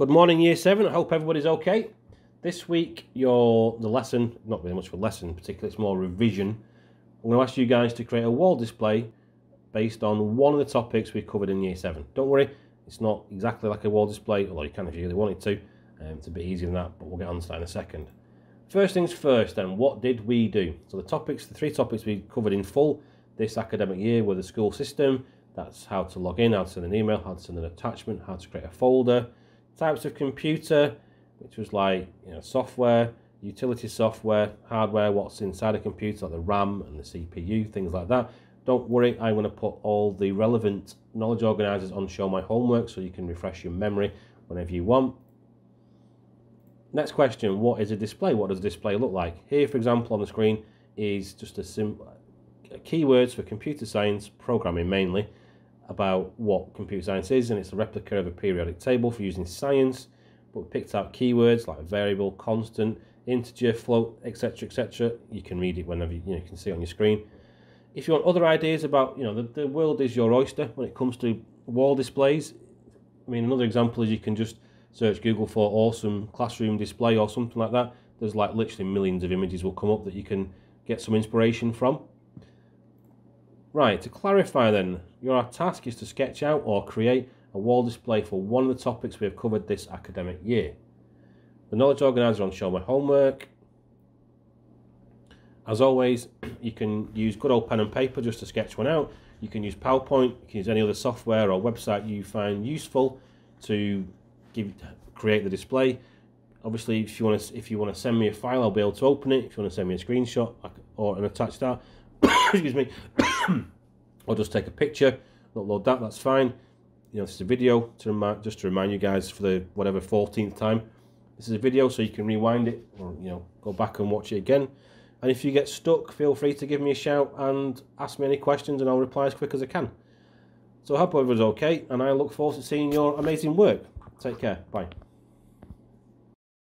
Good morning, Year 7. I hope everybody's okay. This week, your the lesson, not really much of a lesson particularly, it's more revision. I'm going to ask you guys to create a wall display based on one of the topics we covered in Year 7. Don't worry, it's not exactly like a wall display, although you can if you really wanted to. Um, it's a bit easier than that, but we'll get on to that in a second. First things first then, what did we do? So the topics, the three topics we covered in full this academic year were the school system, that's how to log in, how to send an email, how to send an attachment, how to create a folder, types of computer, which was like you know software, utility software, hardware, what's inside a computer, like the RAM and the CPU, things like that. Don't worry, I'm going to put all the relevant knowledge organisers on Show My Homework so you can refresh your memory whenever you want. Next question, what is a display? What does a display look like? Here, for example, on the screen is just a simple keywords for computer science, programming mainly, about what computer science is, and it's a replica of a periodic table for using science, but we picked out keywords like variable, constant, integer, float, etc., etc. You can read it whenever you, you, know, you can see it on your screen. If you want other ideas about, you know, the, the world is your oyster when it comes to wall displays. I mean, another example is you can just search Google for awesome classroom display or something like that. There's like literally millions of images will come up that you can get some inspiration from. Right, to clarify then, your task is to sketch out or create a wall display for one of the topics we have covered this academic year. The knowledge organizer on Show My Homework. As always, you can use good old pen and paper just to sketch one out. You can use PowerPoint, you can use any other software or website you find useful to give create the display. Obviously, if you want to if you want to send me a file, I'll be able to open it. If you want to send me a screenshot or an attached that, excuse me, or just take a picture, upload that, that's fine. You know, this is a video to remind, just to remind you guys for the whatever 14th time. This is a video so you can rewind it or, you know, go back and watch it again. And if you get stuck, feel free to give me a shout and ask me any questions and I'll reply as quick as I can. So I hope everyone's okay and I look forward to seeing your amazing work. Take care. Bye.